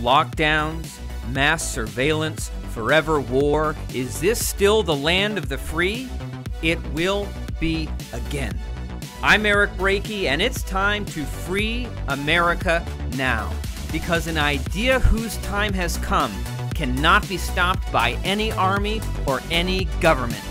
lockdowns, mass surveillance, forever war. Is this still the land of the free? It will be again. I'm Eric Brakey, and it's time to free America now. Because an idea whose time has come cannot be stopped by any army or any government.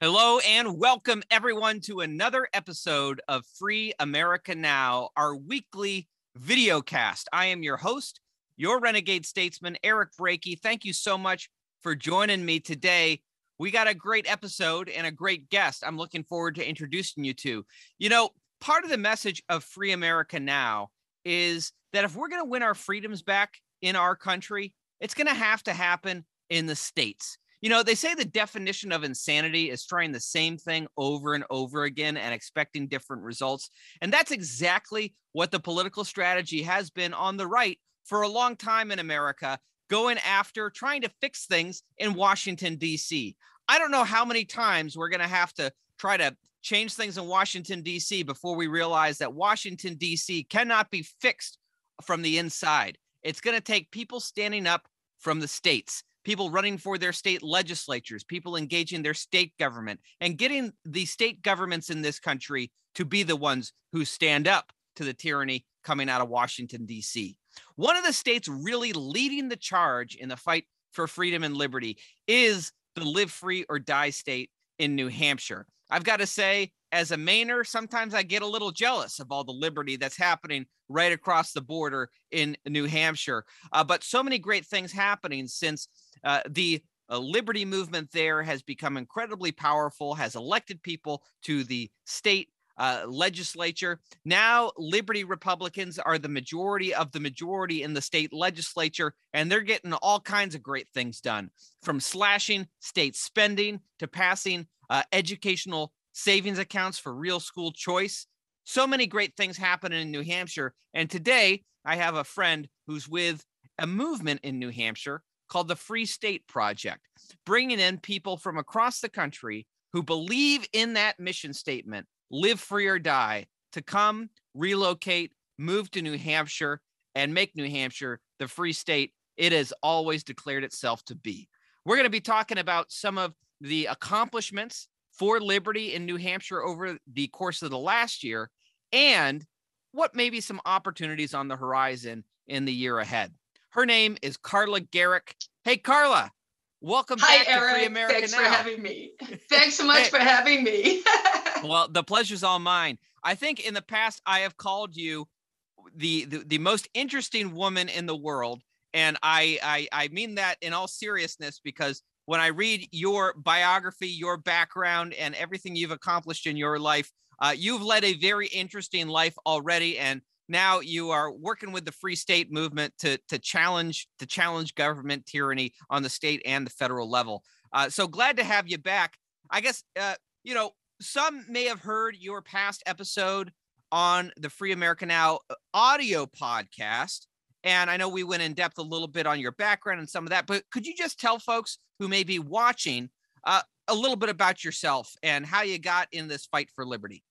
Hello and welcome everyone to another episode of Free America Now, our weekly video cast. I am your host, your renegade statesman, Eric Brakey. Thank you so much for joining me today. We got a great episode and a great guest I'm looking forward to introducing you to. You know, part of the message of Free America Now is that if we're going to win our freedoms back in our country, it's going to have to happen in the states. You know, they say the definition of insanity is trying the same thing over and over again and expecting different results. And that's exactly what the political strategy has been on the right for a long time in America, going after trying to fix things in Washington, D.C. I don't know how many times we're going to have to try to change things in Washington, D.C. before we realize that Washington, D.C. cannot be fixed from the inside. It's going to take people standing up from the states people running for their state legislatures, people engaging their state government, and getting the state governments in this country to be the ones who stand up to the tyranny coming out of Washington, D.C. One of the states really leading the charge in the fight for freedom and liberty is the live free or die state in New Hampshire. I've got to say, as a Mainer, sometimes I get a little jealous of all the liberty that's happening right across the border in New Hampshire. Uh, but so many great things happening since uh, the uh, liberty movement there has become incredibly powerful, has elected people to the state uh, legislature. Now, Liberty Republicans are the majority of the majority in the state legislature, and they're getting all kinds of great things done from slashing state spending to passing uh, educational savings accounts for real school choice. So many great things happening in New Hampshire. And today, I have a friend who's with a movement in New Hampshire called the Free State Project, bringing in people from across the country who believe in that mission statement live free or die to come, relocate, move to New Hampshire, and make New Hampshire the free state it has always declared itself to be. We're going to be talking about some of the accomplishments for liberty in New Hampshire over the course of the last year and what may be some opportunities on the horizon in the year ahead. Her name is Carla Gericke. Hey, Carla, welcome Hi, back Eric. to Free America Thanks now. for having me. Thanks so much Hey. for having me. well, the pleasure's all mine. I think in the past I have called you the the, the most interesting woman in the world, and I, I I mean that in all seriousness because when I read your biography, your background, and everything you've accomplished in your life, uh, you've led a very interesting life already, and now you are working with the Free State movement to to challenge to challenge government tyranny on the state and the federal level. Uh, so glad to have you back. I guess uh, you know some may have heard your past episode on the Free America Now audio podcast. And I know we went in depth a little bit on your background and some of that, but could you just tell folks who may be watching uh, a little bit about yourself and how you got in this fight for liberty?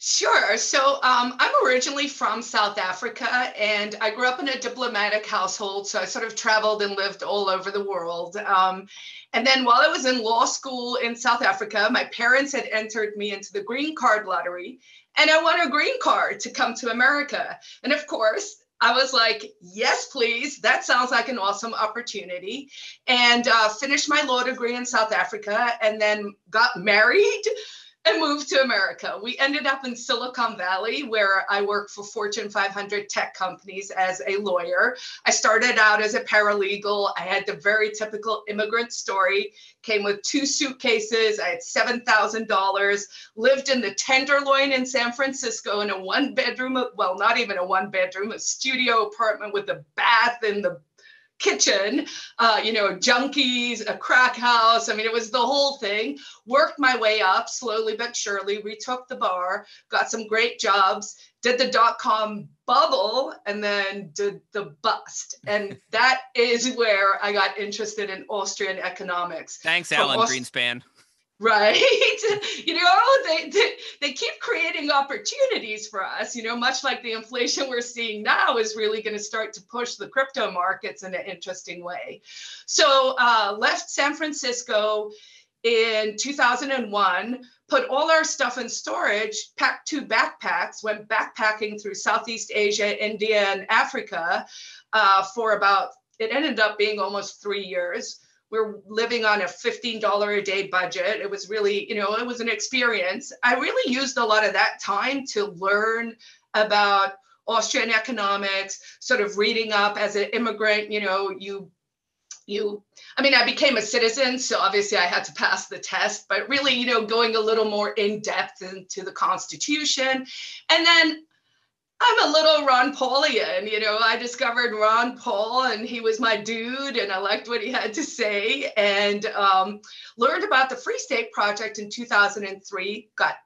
Sure. So um, I'm originally from South Africa and I grew up in a diplomatic household. So I sort of traveled and lived all over the world. Um, and then while I was in law school in South Africa, my parents had entered me into the green card lottery and I won a green card to come to America. And of course, I was like, yes, please. That sounds like an awesome opportunity. And uh, finished my law degree in South Africa and then got married and moved to America. We ended up in Silicon Valley, where I work for Fortune 500 tech companies as a lawyer. I started out as a paralegal. I had the very typical immigrant story, came with two suitcases. I had $7,000, lived in the Tenderloin in San Francisco in a one bedroom, well, not even a one bedroom, a studio apartment with a bath in the kitchen, uh, you know, junkies, a crack house. I mean, it was the whole thing. Worked my way up slowly but surely, retook the bar, got some great jobs, did the dot com bubble, and then did the bust. And that is where I got interested in Austrian economics. Thanks, Alan Aust- Greenspan. Right? You know they, they they keep creating opportunities for us you know much like the inflation we're seeing now is really going to start to push the crypto markets in an interesting way. So uh, left san francisco in 2001 put all our stuff in storage packed two backpacks went backpacking through southeast asia india and africa uh, for about it ended up being almost three years we're living on a $15 a day budget. It was really, you know, it was an experience. I really used a lot of that time to learn about Austrian economics, sort of reading up as an immigrant, you know, you you i mean i became a citizen so obviously i had to pass the test but really you know going a little more in depth into the constitution and then I'm a little Ron Paulian. You know, I discovered Ron Paul and he was my dude and I liked what he had to say and um, learned about the Free State Project in 2003, got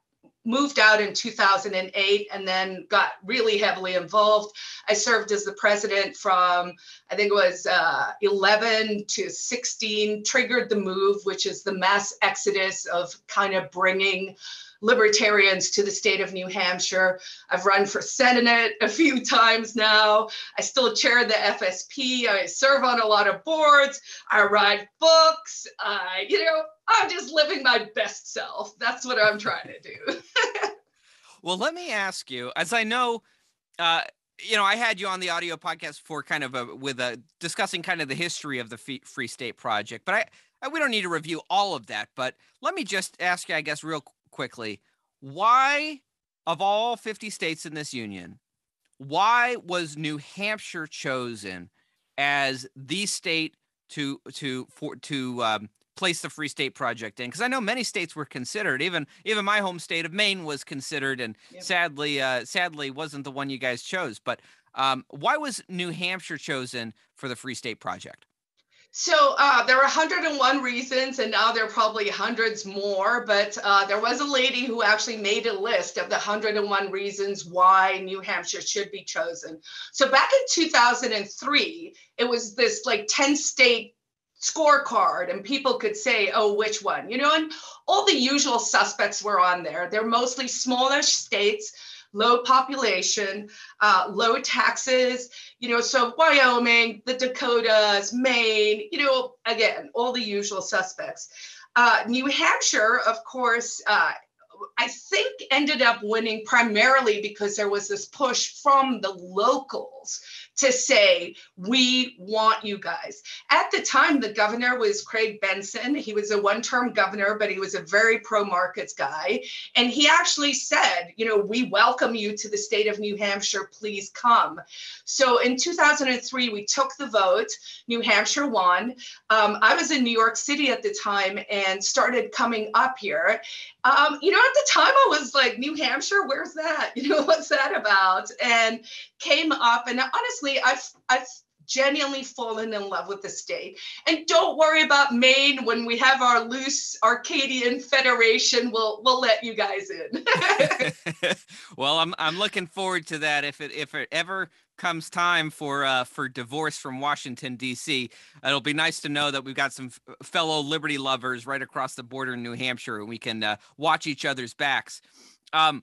moved out in 2008 and then got really heavily involved. I served as the president from, I think it was uh, 11 to 16, triggered the move, which is the mass exodus of kind of bringing libertarians to the state of New Hampshire. I've run for Senate a few times now. I still chair the FSP. I serve on a lot of boards. I write books. I, you know, I'm just living my best self. That's what I'm trying to do. well, let me ask you, as I know, uh, you know, I had you on the audio podcast for kind of a with a discussing kind of the history of the Free State Project, but I, we don't need to review all of that. But let me just ask you, I guess, real quickly, why, of all 50 states in this union, why was New Hampshire chosen as the state to to for to um, place the Free State Project in? Because I know many states were considered. Even even my home state of Maine was considered, and yep. sadly, uh, sadly, wasn't the one you guys chose. But um, why was New Hampshire chosen for the Free State Project? So uh, there are 101 reasons, and now there are probably hundreds more. But uh, there was a lady who actually made a list of the 101 reasons why New Hampshire should be chosen. So back in 2003, it was this like 10 state scorecard, and people could say, oh, which one? You know, and all the usual suspects were on there. They're mostly smallish states low population, uh, low taxes, you know, so Wyoming, the Dakotas, Maine, you know, again, all the usual suspects. Uh, New Hampshire, of course, uh, I think ended up winning primarily because there was this push from the locals to say, we want you guys. At the time, the governor was Craig Benson. He was a one term governor, but he was a very pro markets guy. And he actually said, you know, we welcome you to the state of New Hampshire. Please come. So in 2003, we took the vote. New Hampshire won. Um, I was in New York City at the time and started coming up here. Um, you know, at the time I was like, New Hampshire, where's that? You know, what's that about? And came up, and honestly, I've I've genuinely fallen in love with the state. And don't worry about Maine. When we have our loose Arcadian Federation, we'll we'll let you guys in. well, I'm I'm looking forward to that. If it if it ever comes time for uh, for divorce from Washington D.C., it'll be nice to know that we've got some f- fellow liberty lovers right across the border in New Hampshire, and we can uh, watch each other's backs. Um,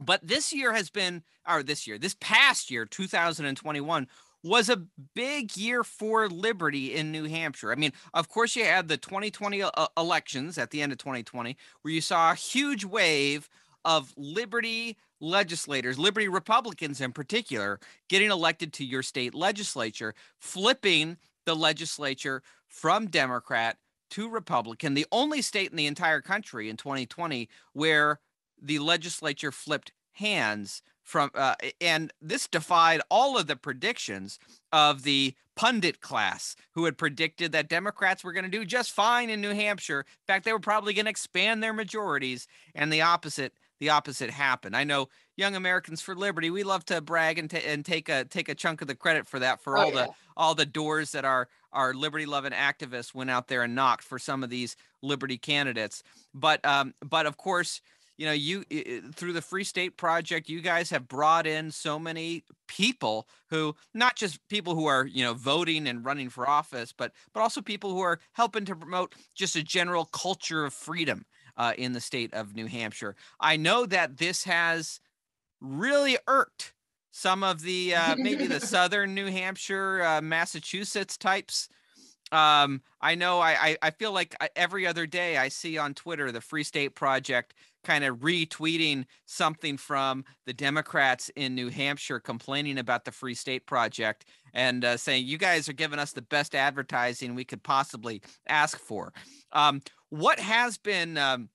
but this year has been, or this year, this past year, 2021, was a big year for liberty in New Hampshire. I mean, of course, you had the 2020 uh, elections at the end of 2020, where you saw a huge wave of liberty legislators, liberty Republicans in particular, getting elected to your state legislature, flipping the legislature from Democrat to Republican, the only state in the entire country in 2020 where the legislature flipped hands from uh, and this defied all of the predictions of the pundit class who had predicted that Democrats were going to do just fine in New Hampshire. In fact, they were probably going to expand their majorities and the opposite the opposite happened. I know Young Americans for Liberty, we love to brag and, t- and take a take a chunk of the credit for that for oh, all yeah. the all the doors that our our liberty loving activists went out there and knocked for some of these liberty candidates. But um but of course, you know you through the free state project you guys have brought in so many people who not just people who are you know voting and running for office but but also people who are helping to promote just a general culture of freedom uh, in the state of New Hampshire. I know that this has really irked some of the uh, maybe the southern New Hampshire, uh, Massachusetts types. Um, I know I, I, I feel like every other day I see on Twitter the Free State Project kind of retweeting something from the Democrats in New Hampshire complaining about the Free State Project and uh, saying you guys are giving us the best advertising we could possibly ask for. Um, what has been, um,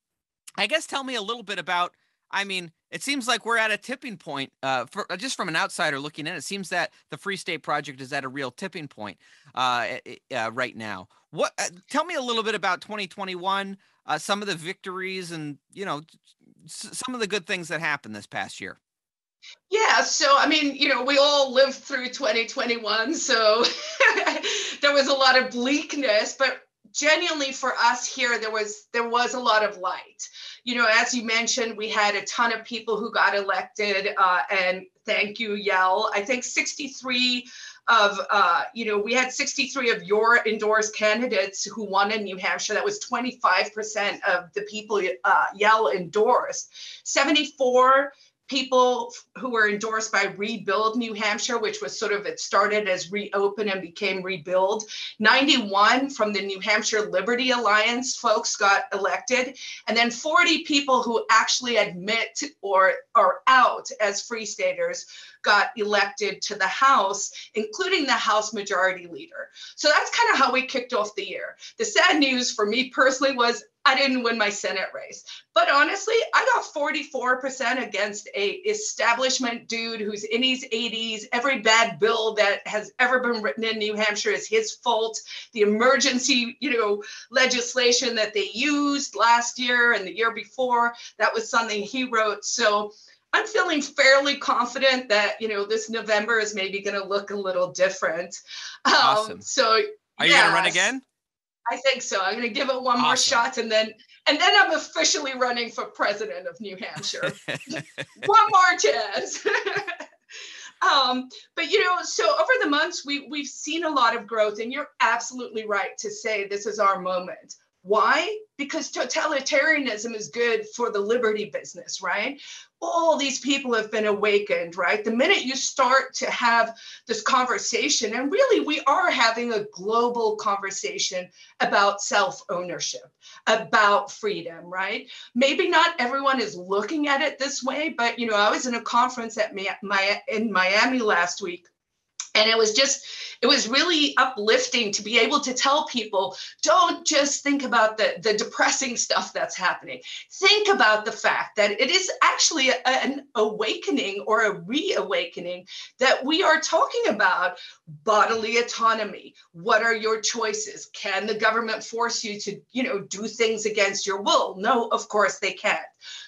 I guess, tell me a little bit about. I mean, it seems like we're at a tipping point. Uh, for, uh, just from an outsider looking in, it seems that the Free State Project is at a real tipping point uh, uh, right now. What? Uh, tell me a little bit about 2021, uh, some of the victories, and you know, some of the good things that happened this past year. Yeah, so I mean, you know, we all lived through 2021, so there was a lot of bleakness, but genuinely for us here there was there was a lot of light. You know as you mentioned we had a ton of people who got elected uh, and thank you YAL. I think 63 of uh, you know we had 63 of your endorsed candidates who won in new hampshire. That was 25% of the people uh, YAL endorsed. 74 people who were endorsed by Rebuild New Hampshire, which was sort of it started as Reopen and became Rebuild. 91 from the New Hampshire Liberty Alliance folks got elected, and then 40 people who actually admit or are out as free staters got elected to the House, including the House Majority Leader. So that's kind of how we kicked off the year. The sad news for me personally was I didn't win my Senate race. But honestly, I got 44% against a establishment dude who's in his 80s. Every bad bill that has ever been written in New Hampshire is his fault. The emergency, you know, legislation that they used last year and the year before, that was something he wrote. So I'm feeling fairly confident that you know this November is maybe going to look a little different. Um, awesome. So are you going to run again? I think so. I'm going to give it one awesome. more shot, and then and then I'm officially running for president of New Hampshire. one more chance. um, but you know, so over the months we we've seen a lot of growth, and you're absolutely right to say this is our moment. Why? Because totalitarianism is good for the liberty business, right? All these people have been awakened, right? The minute you start to have this conversation, and really we are having a global conversation about self ownership, about freedom, right? Maybe not everyone is looking at it this way, but you know, I was in a conference at my, in Miami last week and it was just it was really uplifting to be able to tell people don't just think about the the depressing stuff that's happening. Think about the fact that it is actually a, an awakening or a reawakening that we are talking about bodily autonomy. What are your choices? Can the government force you to you know do things against your will? No of course they can't.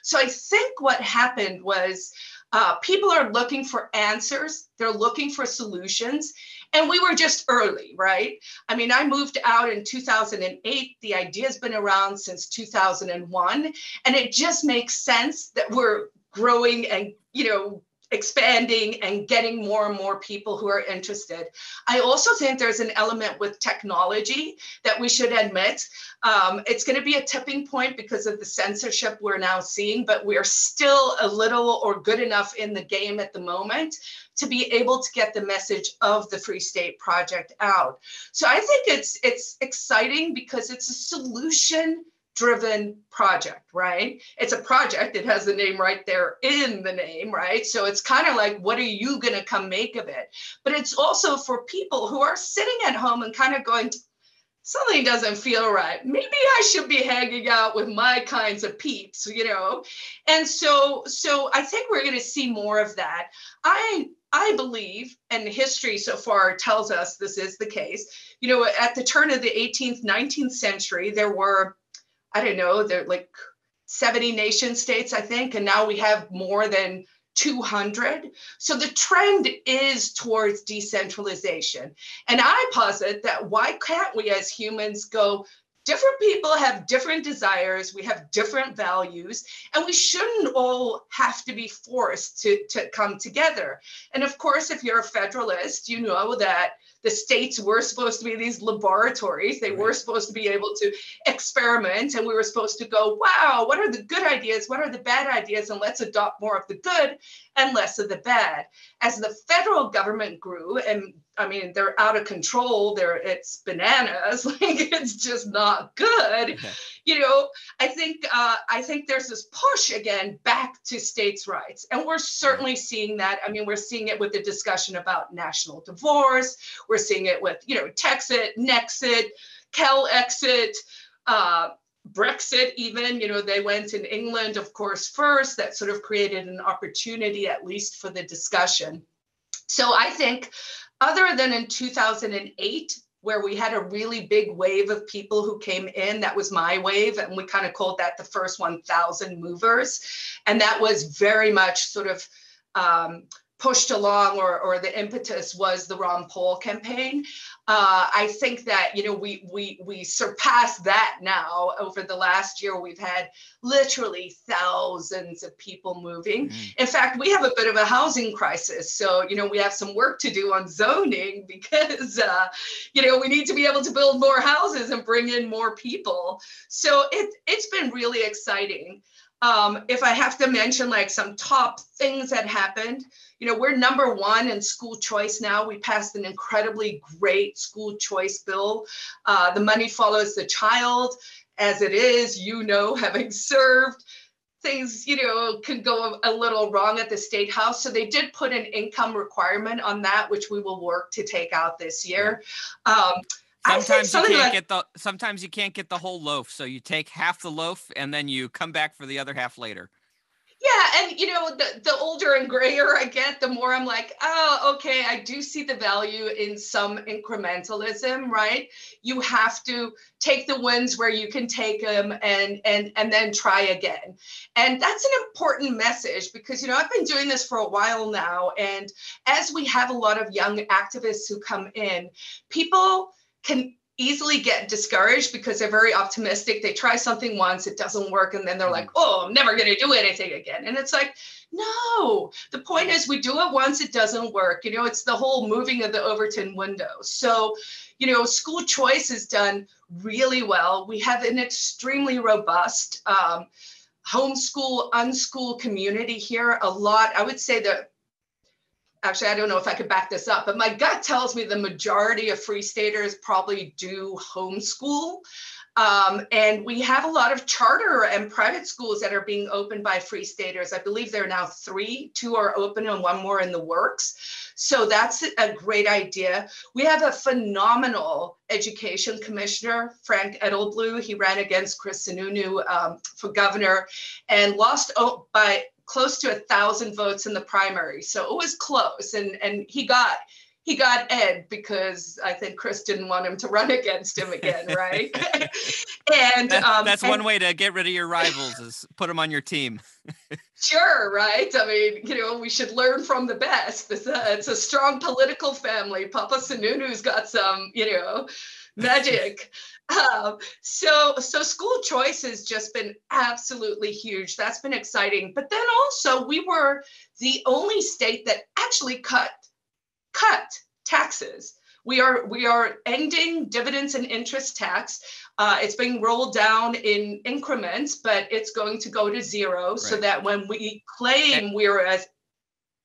So i think what happened was uh, people are looking for answers, they're looking for solutions. And we were just early, right? I mean, I moved out in 2008. The idea's been around since 2001. And it just makes sense that we're growing and, you know, expanding and getting more and more people who are interested. I also think there's an element with technology that we should admit. Um, it's going to be a tipping point because of the censorship we're now seeing, but we're still a little or good enough in the game at the moment to be able to get the message of the Free State Project out. So I think it's it's exciting because it's a solution driven project, right? It's a project, it has the name right there in the name, right? So it's kind of like, what are you going to come make of it? But it's also for people who are sitting at home and kind of going, something doesn't feel right. Maybe I should be hanging out with my kinds of peeps, you know? And so, so I think we're going to see more of that. I, I believe, and history so far tells us this is the case, you know, at the turn of the 18th, 19th century, there were I don't know, they're like 70 nation states, I think, and now we have more than 200. So the trend is towards decentralization. And I posit that why can't we as humans go, different people have different desires, we have different values, and we shouldn't all have to be forced to, to come together. And of course, if you're a federalist, you know that the states were supposed to be these laboratories. They right. were supposed to be able to experiment, and we were supposed to go, wow, what are the good ideas? What are the bad ideas? And let's adopt more of the good and less of the bad. As the federal government grew, and I mean, they're out of control. They're it's bananas. like it's just not good. Okay. You know, I think uh, I think there's this push again back to states' rights, and we're certainly seeing that. I mean, we're seeing it with the discussion about national divorce. We're seeing it with you know Texit, Nexit, Cal exit. Uh, Brexit, even, you know, they went in England, of course, first. That sort of created an opportunity, at least for the discussion. So I think other than in 2008 where we had a really big wave of people who came in. That was my wave. And we kind of called that the first 1,000 movers. And that was very much sort of um, pushed along or, or the impetus was the Ron Paul campaign. Uh, I think that you know we we we surpassed that now. Over the last year, we've had literally thousands of people moving. Mm. In fact, we have a bit of a housing crisis. So you know we have some work to do on zoning because uh, you know we need to be able to build more houses and bring in more people. So it it's been really exciting. Um, if I have to mention like some top things that happened, you know, we're number one in school choice now. We passed an incredibly great school choice bill. Uh, the money follows the child as it is, you know, having served things you know could go a little wrong at the state house so they did put an income requirement on that which we will work to take out this year um, sometimes you can't like, get the sometimes you can't get the whole loaf so you take half the loaf and then you come back for the other half later yeah, and you know, the, the older and grayer I get, the more I'm like, oh, okay, I do see the value in some incrementalism, right? You have to take the wins where you can take them and and and then try again. And that's an important message because you know, I've been doing this for a while now. And as we have a lot of young activists who come in, people can easily get discouraged because they're very optimistic. They try something once, it doesn't work, and then they're like, mm-hmm. oh, I'm never going to do anything again. And it's like, no, the point is we do it once, it doesn't work. You know, it's the whole moving of the Overton window. So, you know, school choice is done really well. We have an extremely robust um, homeschool, unschool community here. A lot, I would say that actually, I don't know if I could back this up, but my gut tells me the majority of Free Staters probably do homeschool. Um, and we have a lot of charter and private schools that are being opened by Free Staters. I believe there are now three, two are open and one more in the works. So that's a great idea. We have a phenomenal education commissioner, Frank Edelblut. He ran against Chris Sununu um, for governor and lost by close to a thousand votes in the primary. So it was close. And, and he got he got Ed because I think Chris didn't want him to run against him again, right? and um, that's one way to get rid of your rivals is put them on your team. sure, right? I mean, you know, we should learn from the best. It's a, it's a strong political family. Papa Sununu's got some, you know, magic. Um, so, so school choice has just been absolutely huge. That's been exciting. But then also, we were the only state that actually cut cut taxes. We are we are ending dividends and interest tax. Uh, it's being rolled down in increments, but it's going to go to zero, right. so that when we claim and, we're as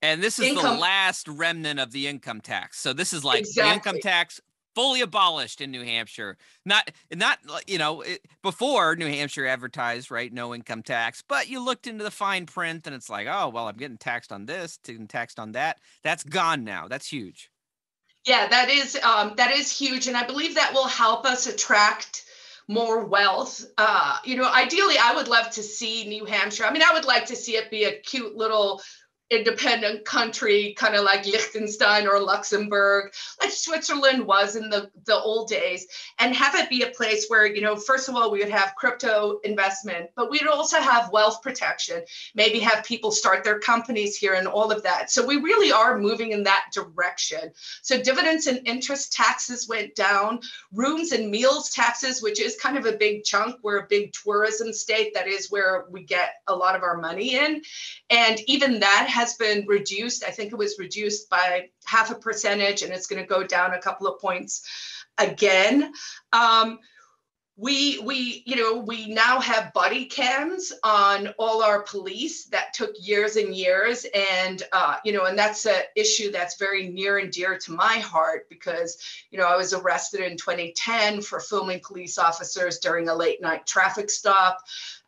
and this is income, the last remnant of the income tax. So this is like exactly. the income tax fully abolished in New Hampshire. Not not you know it, before New Hampshire advertised right no income tax, but you looked into the fine print and it's like oh well I'm getting taxed on this, getting taxed on that. That's gone now. That's huge. Yeah, that is um, that is huge, and I believe that will help us attract more wealth. Uh, you know, ideally, I would love to see New Hampshire. I mean, I would like to see it be a cute little independent country, kind of like Liechtenstein or Luxembourg, like Switzerland was in the, the old days, and have it be a place where, you know, first of all, we would have crypto investment, but we'd also have wealth protection, maybe have people start their companies here and all of that. So we really are moving in that direction. So dividends and interest taxes went down, rooms and meals taxes, which is kind of a big chunk. We're a big tourism state. That is where we get a lot of our money in. And even that has been reduced. I think it was reduced by half a percentage, and it's going to go down a couple of points again. Um, we we you know we now have body cams on all our police that took years and years. And uh, you know and that's an issue that's very near and dear to my heart because you know i was arrested in 2010 for filming police officers during a late night traffic stop.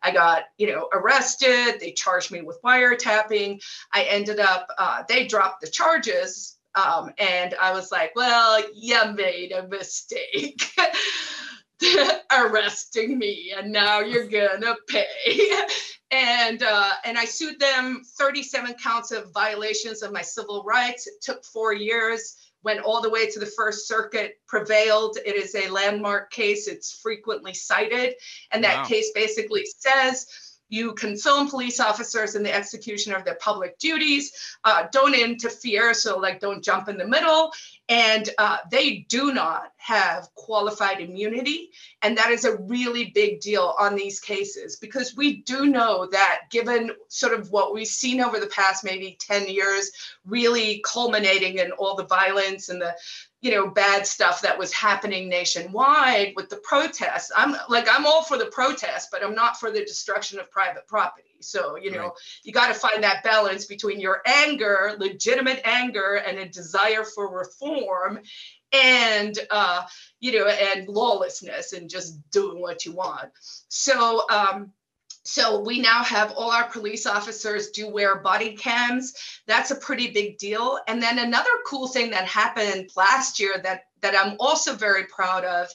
I got you know arrested. They charged me with wiretapping. I ended up uh, they dropped the charges um, and i was like well you made a mistake arresting me and now you're gonna pay. And uh, and i sued them 37 counts of violations of my civil rights. It took four years went all the way to the first circuit prevailed. It is a landmark case. It's frequently cited. And that wow. case basically says you can film police officers in the execution of their public duties. Uh, don't interfere, so like don't jump in the middle. And uh, they do not have qualified immunity. And that is a really big deal on these cases because we do know that, given sort of what we've seen over the past maybe 10 years, really culminating in all the violence and the you know bad stuff that was happening nationwide with the protests. I'm like i'm all for the protests but i'm not for the destruction of private property. So you know right. you got to find that balance between your anger legitimate anger and a desire for reform and uh, you know and lawlessness and just doing what you want. So um, so we now have all our police officers do wear body cams. That's a pretty big deal. And then another cool thing that happened last year that that I'm also very proud of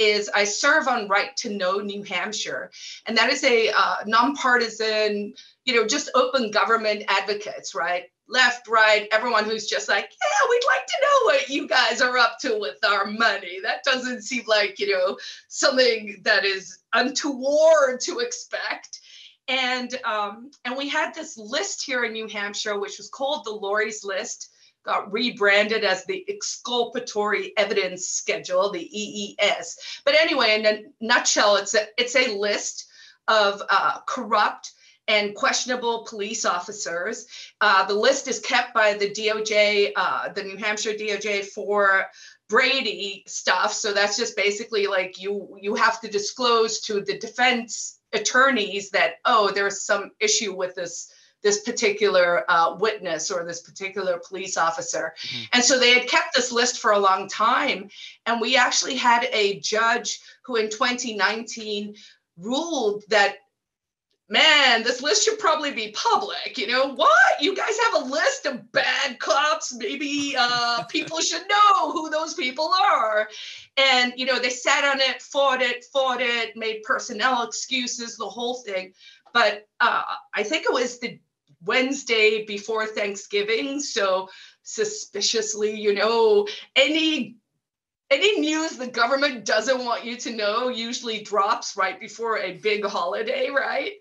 is I serve on Right to Know New Hampshire, and that is a uh, nonpartisan, you know, just open government advocates, right? Left, right, everyone who's just like, yeah, we'd like to know what you guys are up to with our money. That doesn't seem like, you know, something that is untoward to expect. And um, and we had this list here in New Hampshire, which was called the Laurie's List, got rebranded as the Exculpatory Evidence Schedule, the EES. But anyway, in a nutshell, it's a it's a list of uh, corrupt and questionable police officers. Uh, the list is kept by the DOJ, uh, the New Hampshire DOJ for Brady stuff. So that's just basically like you you have to disclose to the defense attorneys that oh there's some issue with this this particular uh, witness or this particular police officer. Mm-hmm. And so they had kept this list for a long time. And we actually had a judge who in 2019 ruled that man, this list should probably be public. You know, what? You guys have a list of bad cops. Maybe uh, people should know who those people are. And, you know, they sat on it, fought it, fought it, made personnel excuses, the whole thing. But uh, I think it was the Wednesday before Thanksgiving. So suspiciously, you know, any any news the government doesn't want you to know usually drops right before a big holiday, right?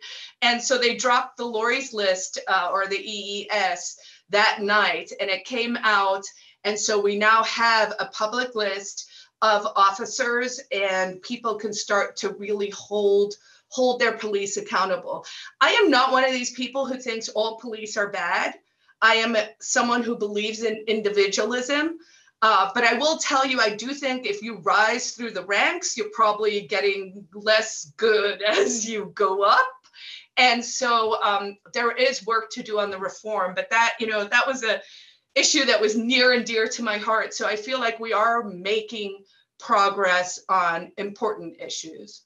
And so they dropped the Laurie's list uh, or the EES that night, and it came out. And so we now have a public list of officers, and people can start to really hold hold their police accountable. I am not one of these people who thinks all police are bad. I am someone who believes in individualism. Uh, but I will tell you, I do think if you rise through the ranks, you're probably getting less good as you go up. And so um, there is work to do on the reform, but that, you know, that was a issue that was near and dear to my heart. So I feel like we are making progress on important issues.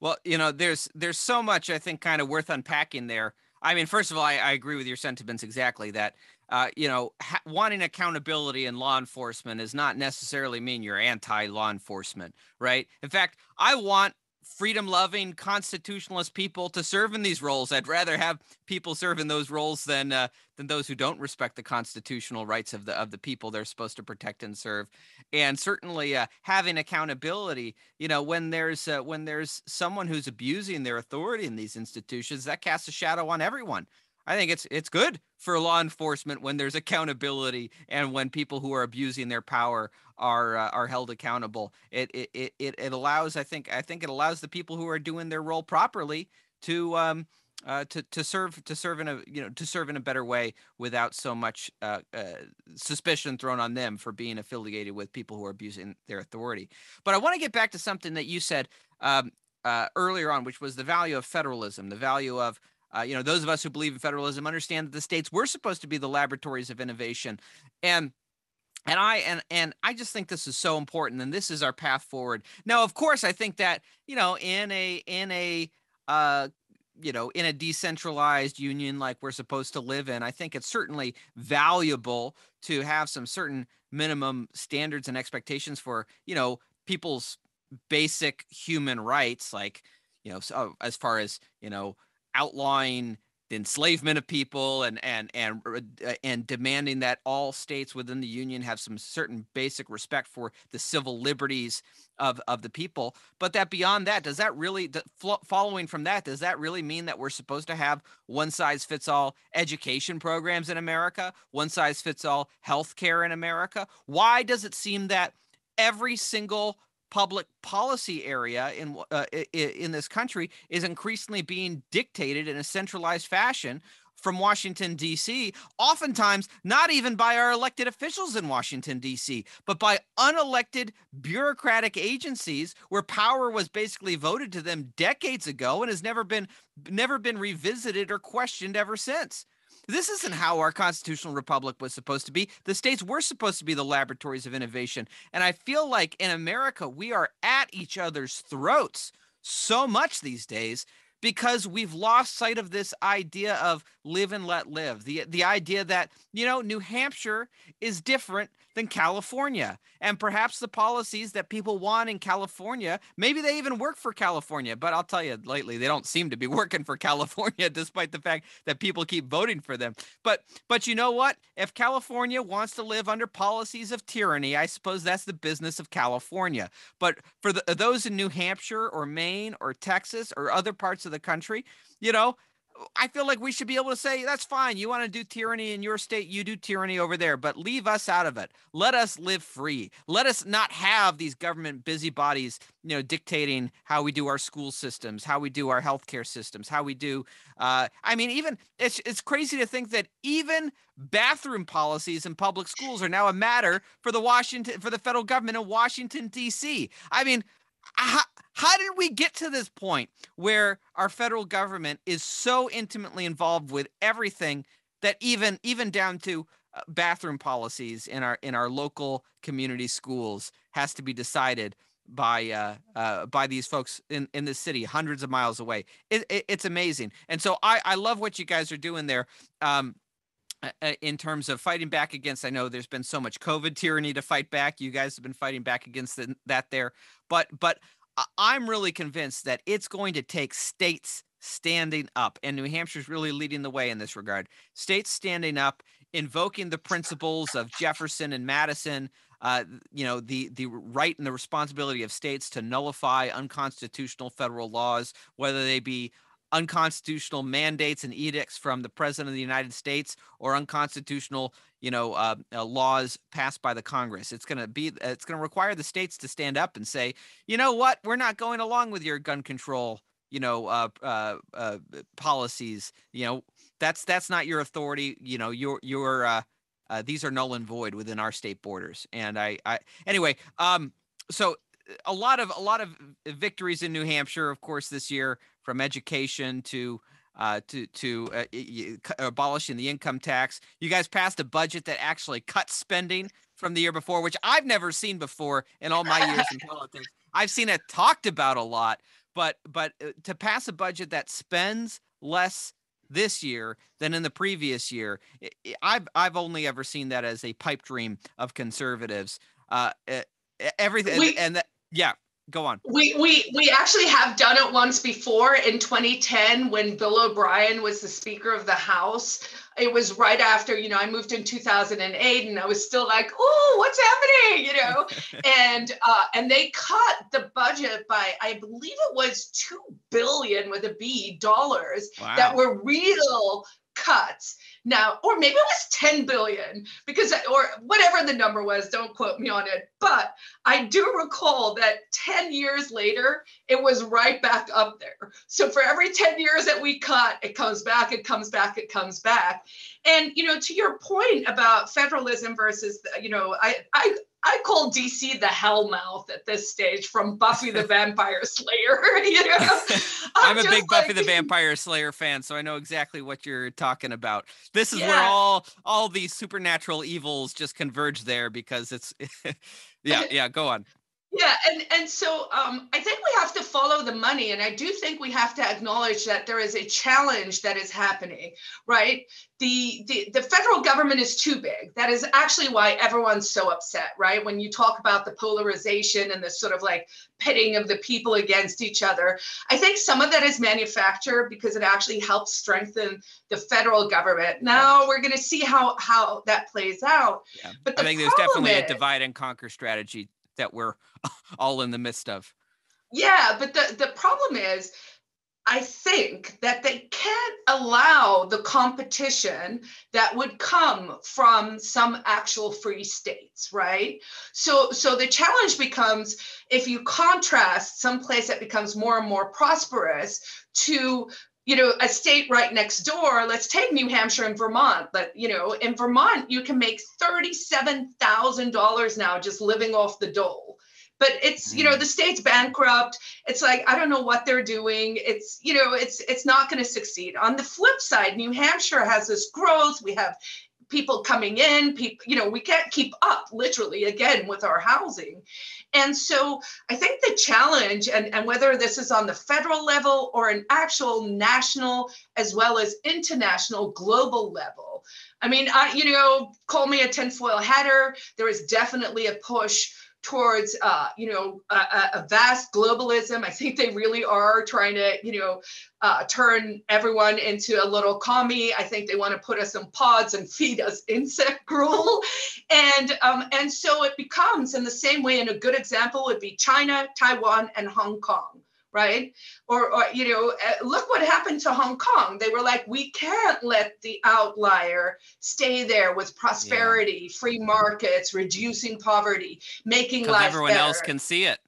Well, you know, there's there's so much I think kind of worth unpacking there. I mean, first of all, I, I agree with your sentiments exactly that uh, you know, ha- wanting accountability in law enforcement does not necessarily mean you're anti law enforcement, right? In fact, I want freedom loving constitutionalist people to serve in these roles. I'd rather have people serve in those roles than uh, than those who don't respect the constitutional rights of the of the people they're supposed to protect and serve. And certainly uh, having accountability, you know, when there's uh, when there's someone who's abusing their authority in these institutions, that casts a shadow on everyone. I think it's it's good for law enforcement when there's accountability and when people who are abusing their power are uh, are held accountable. It, it it it allows I think I think it allows the people who are doing their role properly to um uh, to to serve to serve in a you know to serve in a better way without so much uh, uh, suspicion thrown on them for being affiliated with people who are abusing their authority. But I want to get back to something that you said um, uh, earlier on, which was the value of federalism, the value of uh, you know those of us who believe in federalism understand that the states were supposed to be the laboratories of innovation, and and I and and I just think this is so important, and this is our path forward. Now, of course, I think that you know in a in a uh, you know in a decentralized union like we're supposed to live in i think it's certainly valuable to have some certain minimum standards and expectations for you know people's basic human rights like you know so as far as you know outlawing the enslavement of people and and and uh, and demanding that all states within the union have some certain basic respect for the civil liberties of of the people. But that beyond that does that really following from that does that really mean that we're supposed to have one size fits all education programs in America one size fits all health care in America? Why does it seem that every single public policy area in uh, in this country is increasingly being dictated in a centralized fashion from Washington D.C. Oftentimes, not even by our elected officials in Washington D.C., but by unelected bureaucratic agencies where power was basically voted to them decades ago and has never been never been revisited or questioned ever since. This isn't how our constitutional republic was supposed to be. The states were supposed to be the laboratories of innovation. And I feel like in America, we are at each other's throats so much these days because we've lost sight of this idea of live and let live. The the idea that, you know, New Hampshire is different than California. And perhaps the policies that people want in California, maybe they even work for California, but I'll tell you lately they don't seem to be working for California despite the fact that people keep voting for them. But but you know what? If California wants to live under policies of tyranny, I suppose that's the business of California. But for the, those in New Hampshire or Maine or Texas or other parts of the country, you know, I feel like we should be able to say that's fine. You want to do tyranny in your state, you do tyranny over there, but leave us out of it. Let us live free. Let us not have these government busybodies, you know, dictating how we do our school systems, how we do our healthcare systems, how we do. Uh, I mean, even it's it's crazy to think that even bathroom policies in public schools are now a matter for the Washington for the federal government in Washington D.C. I mean, how, how did we get to this point where our federal government is so intimately involved with everything that even even down to uh, bathroom policies in our in our local community schools has to be decided by uh, uh, by these folks in in the city hundreds of miles away? It, it, it's amazing. And so i i love what you guys are doing there. Um in terms of fighting back against i know there's been so much covid tyranny to fight back. You guys have been fighting back against that there. But but i'm really convinced that it's going to take states standing up and new hampshire's really leading the way in this regard. States standing up invoking the principles of jefferson and madison uh, you know the the right and the responsibility of states to nullify unconstitutional federal laws whether they be unconstitutional mandates and edicts from the president of the United States or unconstitutional, you know, uh, uh, laws passed by the Congress. It's going to be it's going to require the states to stand up and say, you know what, we're not going along with your gun control, you know, uh, uh, uh policies. You know, that's that's not your authority. You know, your your uh, these are null and void within our state borders. And I, I anyway, um, so a lot of a lot of victories in New Hampshire, of course, this year from education to uh, to to uh, abolishing the income tax. You guys passed a budget that actually cut spending from the year before, which I've never seen before in all my years in politics. I've seen it talked about a lot, but but uh, to pass a budget that spends less this year than in the previous year, I've I've only ever seen that as a pipe dream of conservatives. Uh, everything we, and that yeah go on. We we we actually have done it once before in 2010 when Bill O'Brien was the Speaker of the House. It was right after you know I moved in 2008, and I was still like, "Oh, what's happening?" You know, and uh, and they cut the budget by I believe it was two billion with a B dollars wow. that were real cuts Now, or maybe it was 10 billion because, or whatever the number was, don't quote me on it. But I do recall that 10 years later, it was right back up there. So for every 10 years that we cut, it comes back, it comes back, it comes back. And, you know, to your point about federalism versus, you know, I, I, I call DC the Hellmouth at this stage from Buffy the Vampire Slayer. You know, I'm, I'm a big like, Buffy the Vampire Slayer fan, so I know exactly what you're talking about. This is yeah. where all all these supernatural evils just converge there because it's yeah, yeah, go on. Yeah, and and so um, I think we have to follow the money, and I do think we have to acknowledge that there is a challenge that is happening, right? The, the the federal government is too big. That is actually why everyone's so upset, right? When you talk about the polarization and the sort of like pitting of the people against each other, I think some of that is manufactured because it actually helps strengthen the federal government. Now we're going to see how how that plays out. Yeah. But I think there's definitely is, a divide and conquer strategy that we're all in the midst of. Yeah, but the, the problem is, I think that they can't allow the competition that would come from some actual free states, right? So, so the challenge becomes if you contrast some place that becomes more and more prosperous to you know, a state right next door, let's take New Hampshire and Vermont. But, you know, in Vermont, you can make $37,000 now just living off the dole. But it's, you know, mm. the state's bankrupt. It's like, I don't know what they're doing. It's, you know, it's it's not going to succeed. On the flip side, New Hampshire has this growth. We have people coming in, people, you know, we can't keep up literally again with our housing. And so I think the challenge, and, and whether this is on the federal level or an actual national as well as international global level, I mean, I, you know, call me a tinfoil hatter. There is definitely a push towards uh, you know a, a, vast globalism. I think they really are trying to you know uh, turn everyone into a little commie. I think they want to put us in pods and feed us insect gruel, and um, and so it becomes in the same way. And a good example would be China, Taiwan, and Hong Kong right? Or, or, you know, uh, look what happened to Hong Kong. They were like, we can't let the outlier stay there with prosperity, yeah. free markets, reducing poverty, making life everyone better. else can see it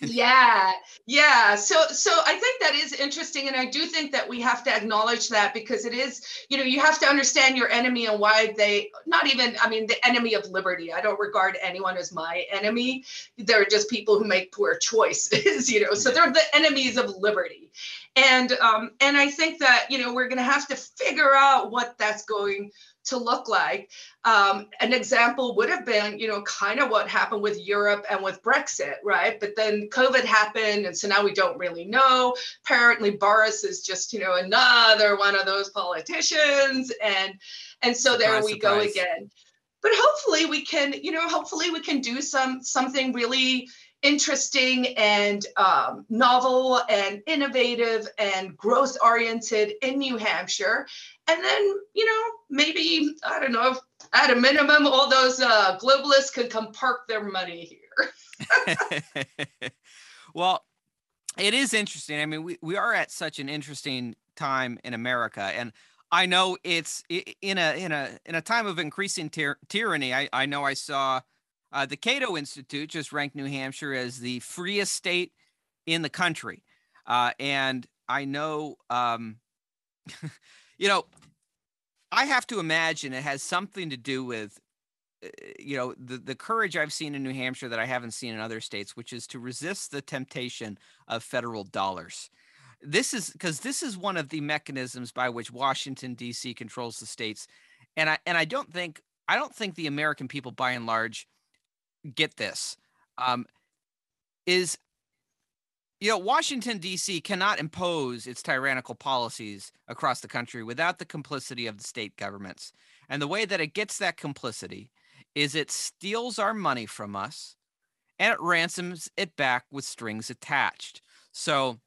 yeah yeah. So so i think that is interesting and i do think that we have to acknowledge that because it is you know you have to understand your enemy and why they not even i mean the enemy of liberty. I don't regard anyone as my enemy. They're just people who make poor choices you know so they're the enemies of liberty. And um and i think that you know we're going to have to figure out what that's going to look like. Um, an example would have been, you know, kind of what happened with Europe and with Brexit, right? But then COVID happened, and so now we don't really know. Apparently, Boris is just, you know, another one of those politicians, and and so surprise, there we surprise. go again. But hopefully, we can, you know, hopefully we can do some something really interesting and um, novel and innovative and growth oriented in New Hampshire. And then, you know, maybe, I don't know, at a minimum, all those uh, globalists could come park their money here. well, it is interesting. I mean, we, we are at such an interesting time in America. And I know it's in a in a in a time of increasing tyr- tyranny. I, I know I saw uh, the Cato Institute just ranked New Hampshire as the freest state in the country. Uh, and I know, um, you know, I have to imagine it has something to do with, uh, you know, the, the courage I've seen in New Hampshire that I haven't seen in other states, which is to resist the temptation of federal dollars. This is because this is one of the mechanisms by which Washington D.C. controls the states, and I and I don't think I don't think the American people, by and large, get this um, is you know washington d.c cannot impose its tyrannical policies across the country without the complicity of the state governments and the way that it gets that complicity is it steals our money from us and it ransoms it back with strings attached so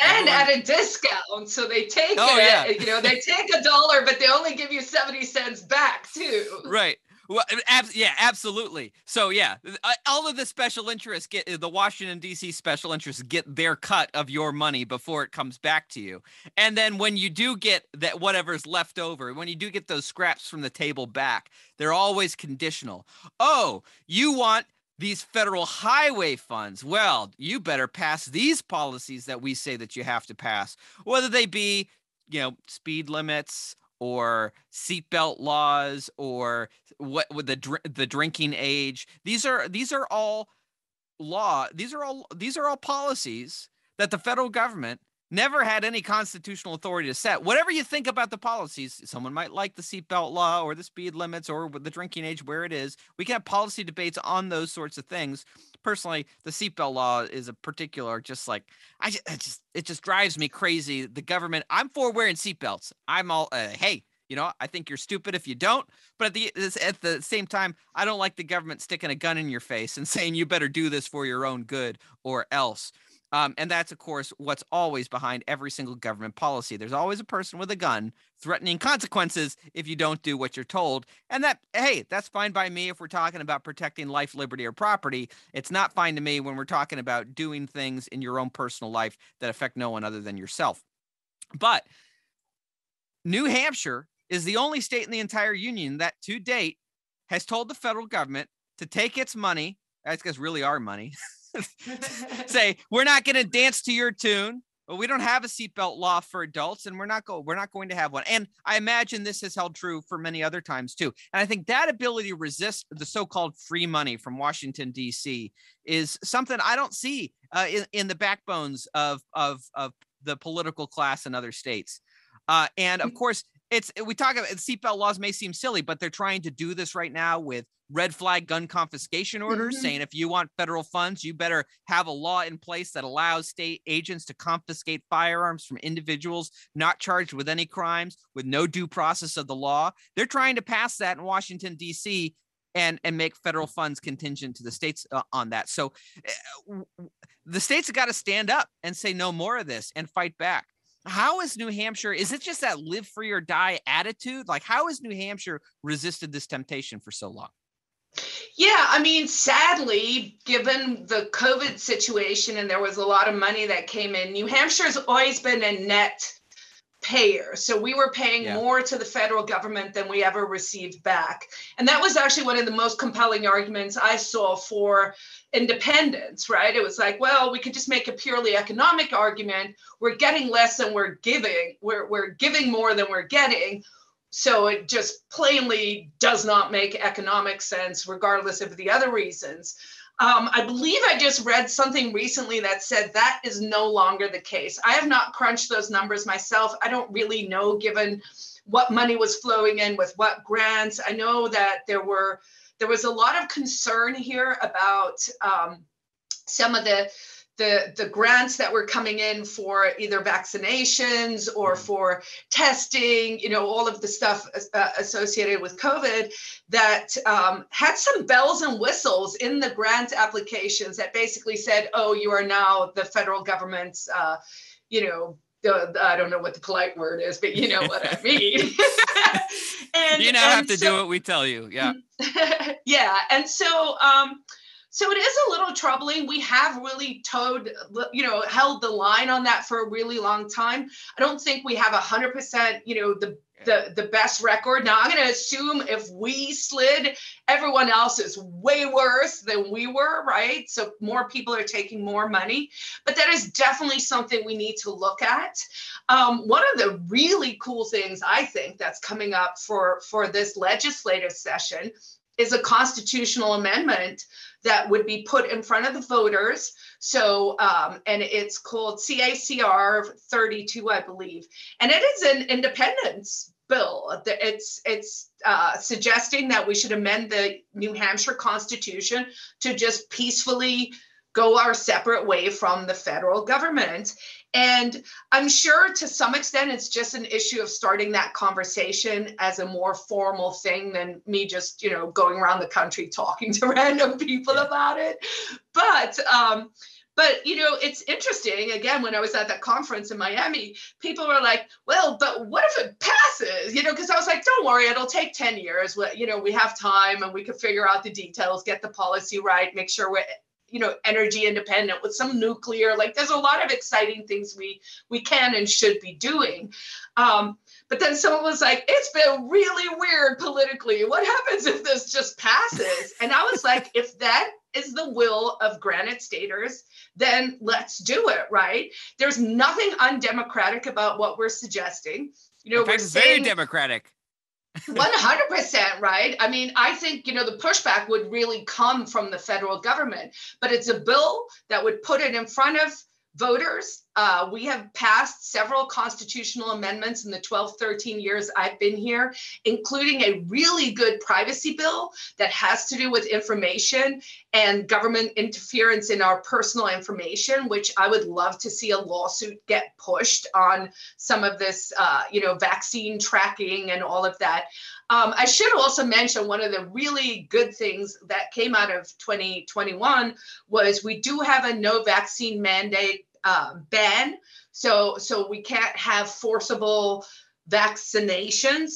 and everyone... at a discount so they take oh, it yeah. you know they take a dollar but they only give you 70 cents back too right Well, ab- yeah, absolutely. So yeah, uh, all of the special interests get uh, the Washington D.C. special interests get their cut of your money before it comes back to you, and then when you do get that whatever's left over, when you do get those scraps from the table back, they're always conditional. Oh, you want these federal highway funds. Well, you better pass these policies that we say that you have to pass, whether they be, you know, speed limits or seatbelt laws or what with the the drinking age. These are these are all law. These are all these are all policies that the federal government never had any constitutional authority to set. Whatever you think about the policies, someone might like the seatbelt law or the speed limits or the drinking age where it is. We can have policy debates on those sorts of things. Personally, the seatbelt law is a particular, just like I just, it just it just drives me crazy. The government, I'm for wearing seatbelts. I'm all, uh, hey, you know, I think you're stupid if you don't. But at the at the same time, I don't like the government sticking a gun in your face and saying you better do this for your own good or else. Um, and that's, of course, what's always behind every single government policy. There's always a person with a gun threatening consequences if you don't do what you're told. And that, hey, that's fine by me if we're talking about protecting life, liberty, or property. It's not fine to me when we're talking about doing things in your own personal life that affect no one other than yourself. But New Hampshire is the only state in the entire union that to date has told the federal government to take its money, that's because really our money. say we're not going to dance to your tune. But we don't have a seatbelt law for adults, and we're not go we're not going to have one. And I imagine this has held true for many other times too. And I think that ability to resist the so-called free money from Washington D.C. is something I don't see uh, in, in the backbones of of of the political class in other states. Uh, and of mm. course, it's we talk about seatbelt laws may seem silly, but they're trying to do this right now with red flag gun confiscation orders, mm-hmm. saying if you want federal funds, you better have a law in place that allows state agents to confiscate firearms from individuals not charged with any crimes with no due process of the law. They're trying to pass that in Washington, D.C. And, and make federal funds contingent to the states uh, on that. So uh, the states have got to stand up and say no more of this and fight back how is New Hampshire? Is it just that live free or die attitude? Like, how has New Hampshire resisted this temptation for so long? Yeah, I mean, sadly, given the COVID situation and there was a lot of money that came in, New Hampshire's always been a net payer. So we were paying yeah. more to the federal government than we ever received back. And that was actually one of the most compelling arguments I saw for independence, right? It was like, well, we could just make a purely economic argument. We're getting less than we're giving. We're, we're giving more than we're getting. So it just plainly does not make economic sense, regardless of the other reasons. Um, I believe I just read something recently that said that is no longer the case. I have not crunched those numbers myself. I don't really know, given what money was flowing in with what grants. I know that there were there was a lot of concern here about um, some of the the, the grants that were coming in for either vaccinations or mm-hmm. for testing, you know, all of the stuff uh, associated with COVID that um, had some bells and whistles in the grant applications that basically said, oh, you are now the federal government's, uh, you know, I don't know what the polite word is, but you know what I mean. and you now have to so, do what we tell you. Yeah. yeah. And so, um, so it is a little troubling. We have really towed, you know, held the line on that for a really long time. I don't think we have a hundred percent, you know, the the the best record. Now I'm going to assume if we slid, everyone else is way worse than we were, right? So more people are taking more money, but that is definitely something we need to look at. Um, one of the really cool things I think that's coming up for for this legislative session is a constitutional amendment that would be put in front of the voters. So, um, and it's called CACR 32, I believe, and it is an independence bill. It's it's uh, suggesting that we should amend the New Hampshire Constitution to just peacefully go our separate way from the federal government. And I'm sure to some extent it's just an issue of starting that conversation as a more formal thing than me just, you know, going around the country talking to random people yeah. about it. But um, but you know, it's interesting. Again, when I was at that conference in Miami, people were like, "Well, but what if it passes?" You know, because I was like, "Don't worry, it'll take ten years. You know, we have time, and we can figure out the details, get the policy right, make sure we're you know energy independent with some nuclear like there's a lot of exciting things we we can and should be doing. Um, but then someone was like it's been really weird politically. What happens if this just passes? And i was like if that is the will of granite staters then let's do it right? There's nothing undemocratic about what we're suggesting. You know fact, we're saying, very democratic 100% right? I mean i think you know the pushback would really come from the federal government but it's a bill that would put it in front of voters uh, we have passed several constitutional amendments in the 12 13 years i've been here including a really good privacy bill that has to do with information and government interference in our personal information which i would love to see a lawsuit get pushed on some of this uh, you know vaccine tracking and all of that. Um, I should also mention one of the really good things that came out of 2021 was we do have a no vaccine mandate uh, ban. So, so we can't have forcible vaccinations.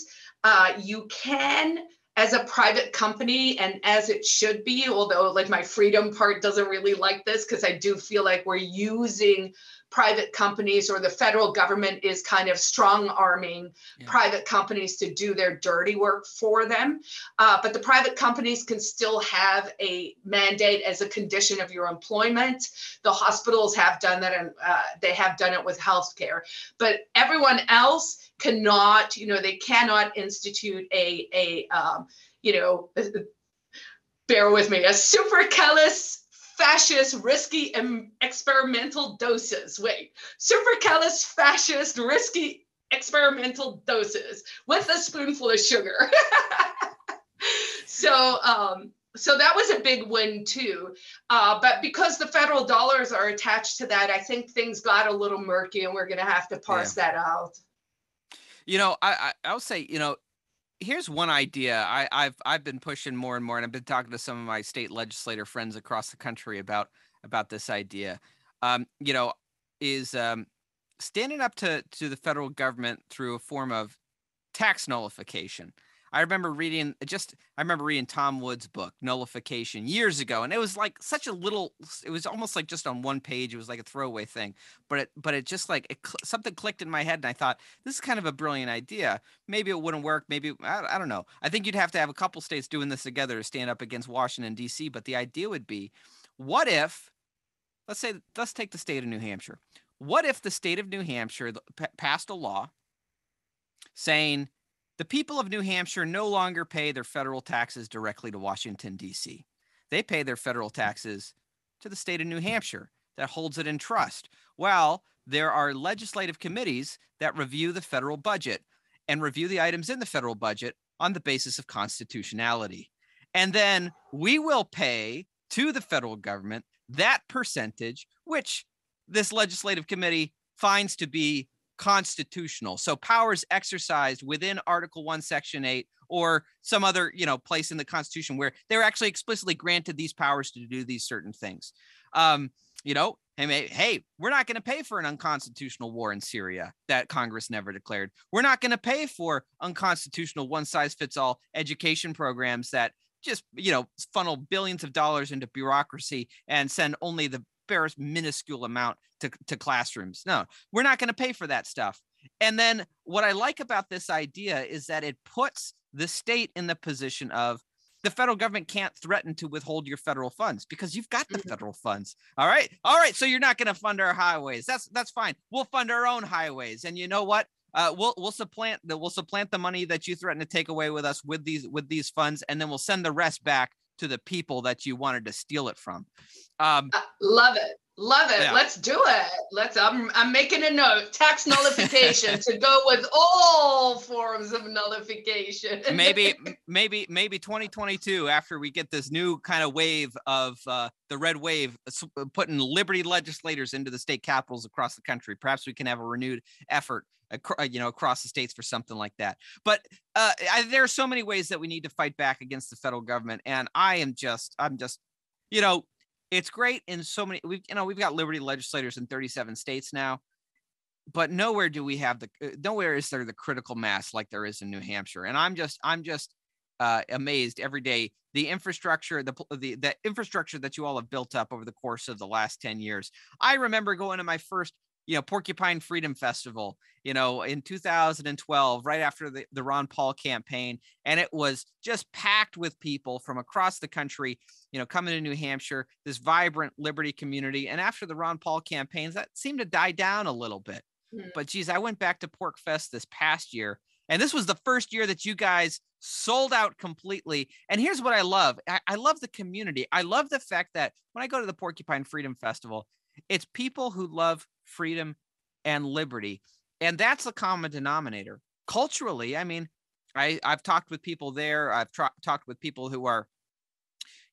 Uh, you can as a private company and as it should be although like my freedom part doesn't really like this because i do feel like we're using private companies or the federal government is kind of strong arming yeah. private companies to do their dirty work for them. Uh, but the private companies can still have a mandate as a condition of your employment. The hospitals have done that and uh, they have done it with healthcare. But everyone else cannot, you know, they cannot institute a, a um, you know, bear with me, a supercalus fascist risky and experimental doses. Wait, supercalifragilistic fascist risky experimental doses with a spoonful of sugar. so, um, so that was a big win too. Uh, but because the federal dollars are attached to that, I think things got a little murky, and we're going to have to parse yeah. that out. You know, I, I I'll say, you know, here's one idea I, have I've been pushing more and more, and I've been talking to some of my state legislator friends across the country about about this idea. Um, you know, is um, standing up to to the federal government through a form of tax nullification. I remember reading just I remember reading Tom Woods' book Nullification years ago, and it was like such a little. It was almost like just on one page. It was like a throwaway thing, but it but it just like it something clicked in my head, and I thought this is kind of a brilliant idea. Maybe it wouldn't work. Maybe I, I don't know. I think you'd have to have a couple states doing this together to stand up against Washington D.C. But the idea would be, what if, let's say, let's take the state of New Hampshire. What if the state of New Hampshire passed a law saying the people of New Hampshire no longer pay their federal taxes directly to Washington, D.C. They pay their federal hmm. taxes to the state of New Hampshire that holds it in trust. Well, there are legislative committees that review the federal budget and review the items in the federal budget on the basis of constitutionality. And then we will pay to the federal government that percentage, which this legislative committee finds to be constitutional. So powers exercised within Article 1, Section 8, or some other, you know, place in the Constitution where they're actually explicitly granted these powers to do these certain things. Um, you know, hey, hey, we're not going to pay for an unconstitutional war in Syria that Congress never declared. We're not going to pay for unconstitutional one size fits all education programs that just, you know, funnel billions of dollars into bureaucracy and send only the barest minuscule amount to, to classrooms. No, we're not going to pay for that stuff. And then what I like about this idea is that it puts the state in the position of the federal government can't threaten to withhold your federal funds because you've got the mm-hmm. federal funds. All right. All right. So you're not going to fund our highways. That's that's fine. We'll fund our own highways. And you know what? Uh, we'll we'll supplant the we'll supplant the money that you threaten to take away with us with these with these funds, and then we'll send the rest back to the people that you wanted to steal it from. Um, uh, love it. Love it. Yeah. Let's do it. Let's. I'm. I'm making a note. Tax nullification to go with all forms of nullification. maybe, maybe, maybe 2022 after we get this new kind of wave of uh, the red wave, uh, putting liberty legislators into the state capitals across the country. Perhaps we can have a renewed effort, uh, you know, across the states for something like that. But uh, I, there are so many ways that we need to fight back against the federal government, and I am just, I'm just, you know, it's great in so many. We've you know we've got liberty legislators in 37 states now, but nowhere do we have the uh, nowhere is there the critical mass like there is in New Hampshire. And I'm just I'm just uh, amazed every day the infrastructure the, the the infrastructure that you all have built up over the course of the last 10 years i remember going to my first you know porcupine freedom festival you know in 2012 right after the, the ron paul campaign and it was just packed with people from across the country you know coming to new hampshire this vibrant liberty community and after the ron paul campaigns that seemed to die down a little bit mm-hmm. but geez i went back to PorcFest this past year and this was the first year that you guys sold out completely. And here's what I love I, I, love the community. I love the fact that when I go to the Porcupine Freedom Festival, it's people who love freedom and liberty. And that's the common denominator. Culturally, I mean, I, I've talked with people there. I've tra- talked with people who are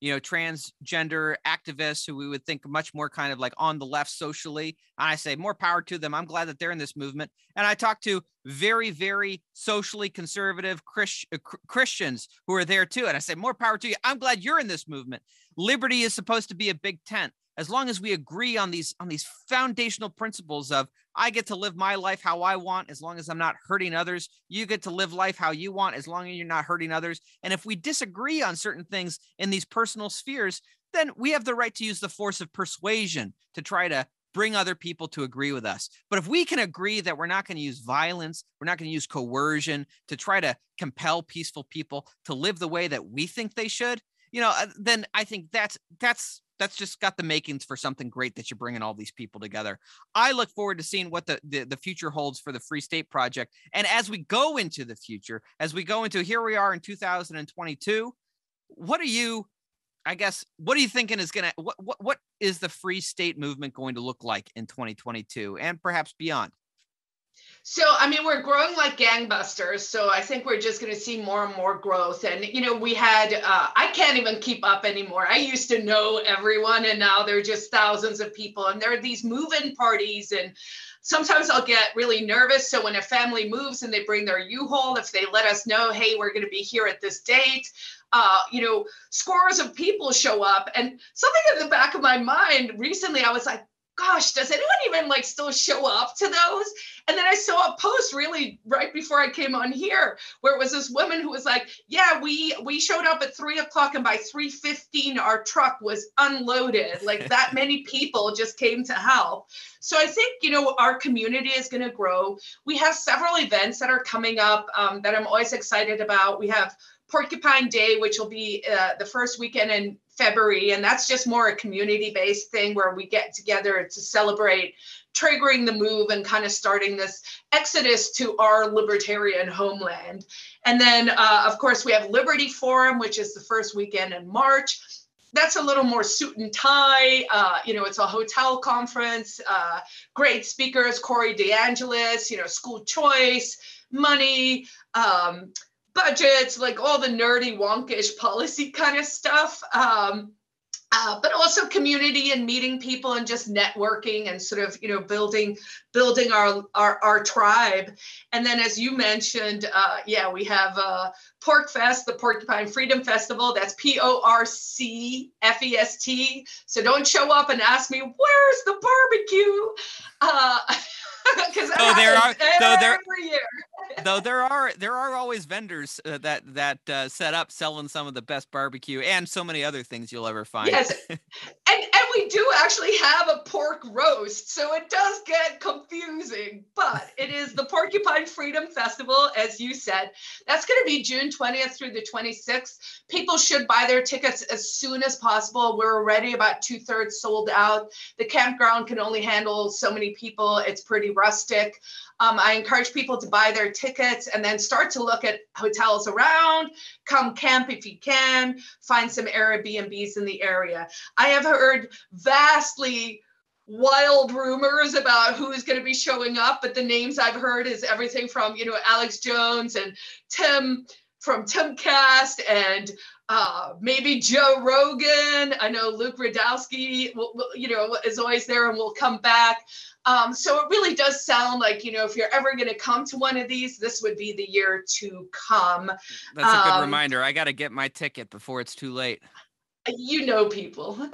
you know, transgender activists who we would think much more kind of like on the left socially. And I say more power to them. I'm glad that they're in this movement. And I talk to very, very socially conservative Christ- uh, Christians who are there too. And I say more power to you. I'm glad you're in this movement. Liberty is supposed to be a big tent as long as we agree on these on these foundational principles of I get to live my life how I want as long as I'm not hurting others. You get to live life how you want as long as you're not hurting others. And if we disagree on certain things in these personal spheres, then we have the right to use the force of persuasion to try to bring other people to agree with us. But if we can agree that we're not going to use violence, we're not going to use coercion to try to compel peaceful people to live the way that we think they should, you know, uh, then I think that's that's that's just got the makings for something great that you're bringing all these people together. I look forward to seeing what the, the, the future holds for the Free State Project. And as we go into the future, as we go into here we are in 2022, what are you, I guess, what are you thinking is going to, what, what, what is the Free State movement going to look like in 2022 and perhaps beyond? So, I mean, we're growing like gangbusters. So, I think we're just going to see more and more growth. And, you know, we had, uh, I can't even keep up anymore. I used to know everyone, and now there are just thousands of people. And there are these move in parties. And sometimes I'll get really nervous. So, when a family moves and they bring their U Haul, if they let us know, hey, we're going to be here at this date, uh, you know, scores of people show up. And something in the back of my mind recently, I was like, gosh, does anyone even like still show up to those? And then I saw a post really right before I came on here where it was this woman who was like, yeah, we we showed up at three o'clock and by 3:15 our truck was unloaded. Like that many people just came to help. So I think, you know, our community is going to grow. We have several events that are coming up um, that I'm always excited about. We have Porcupine Day, which will be uh, the first weekend in February, and that's just more a community based thing where we get together to celebrate triggering the move and kind of starting this exodus to our libertarian homeland. And then, uh, of course, we have Liberty Forum, which is the first weekend in March. That's a little more suit and tie. Uh, you know, it's a hotel conference. Uh, great speakers, Corey DeAngelis, you know, school choice, money. Um, budgets, like all the nerdy, wonkish policy kind of stuff. Um, uh, but also community and meeting people and just networking and sort of you know building building our our, our tribe. And then as you mentioned uh, yeah we have uh, PorcFest the porcupine freedom festival. That's p-o-r-c-f-e-s-t so don't show up and ask me where's the barbecue? Uh, because oh, there are though there every year. though there are there are always vendors uh, that that uh, set up selling some of the best barbecue and so many other things you'll ever find. Yes, and and we do actually have a pork roast, so it does get confusing. But it is the Porcupine Freedom Festival, as you said. That's going to be June twentieth through the twenty sixth. People should buy their tickets as soon as possible. We're already about two thirds sold out. The campground can only handle so many people. It's pretty rustic. Um, I encourage people to buy their tickets and then start to look at hotels around, come camp if you can, find some Airbnbs in the area. I have heard vastly wild rumors about who's going to be showing up, but the names I've heard is everything from, you know, Alex Jones and Tim from Timcast and uh, maybe Joe Rogan. I know Luke Rudkowski, will, will, you know, is always there and will come back. Um, so it really does sound like, you know, if you're ever going to come to one of these, this would be the year to come. That's a good um, reminder. I got to get my ticket before it's too late. you know people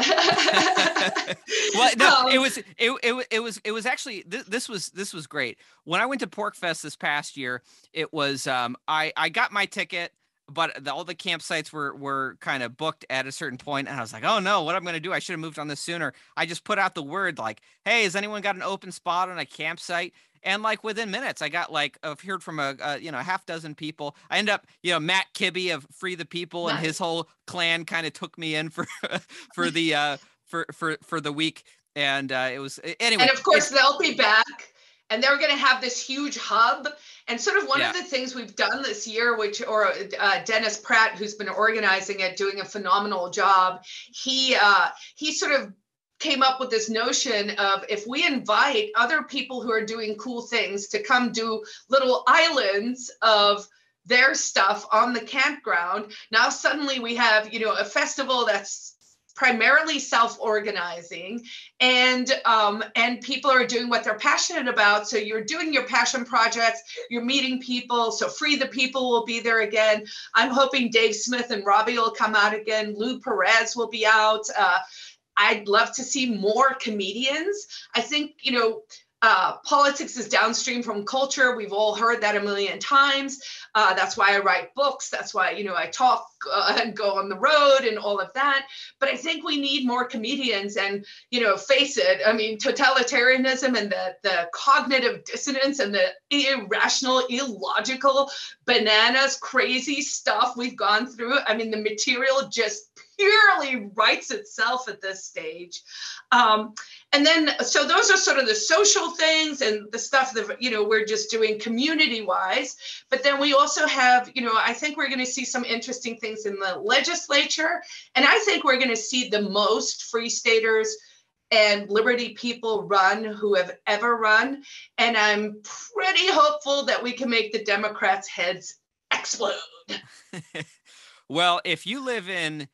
well no, um, it was it, it, it was it was actually this, this was this was great when i went to PorcFest this past year it was um i i got my ticket but the, all the campsites were were kind of booked at a certain point and i was like oh no what i'm going to do? I should have moved on this sooner. I just put out the word like hey has anyone got an open spot on a campsite? And like within minutes i got like i've heard from a, a you know half dozen people. I end up you know matt kibbe of free the people nice. and his whole clan kind of took me in for for the uh for for for the week and uh it was anyway and of course they'll be back and they're going to have this huge hub and sort of one yeah. of the things we've done this year which or uh, dennis pratt who's been organizing it doing a phenomenal job he uh, he sort of came up with this notion of if we invite other people who are doing cool things to come do little islands of their stuff on the campground now suddenly we have you know a festival that's primarily self-organizing and um, and people are doing what they're passionate about. So you're doing your passion projects you're meeting people. So free the people will be there again. I'm hoping dave smith and robbie will come out again. Lou perez will be out. Uh, i'd love to see more comedians. I think you know uh, politics is downstream from culture. We've all heard that a million times. Uh, that's why I write books. That's why you know I talk uh, and go on the road and all of that. But I think we need more comedians. And you know, face it. I mean, totalitarianism and the the cognitive dissonance and the irrational, illogical, bananas, crazy stuff we've gone through. I mean, the material just purely writes itself at this stage. Um, and then, so those are sort of the social things and the stuff that, you know, we're just doing community wise. But then we also have, you know, I think we're going to see some interesting things in the legislature. And I think we're going to see the most free staters and liberty people run who have ever run. And I'm pretty hopeful that we can make the Democrats' heads explode. well, if you live in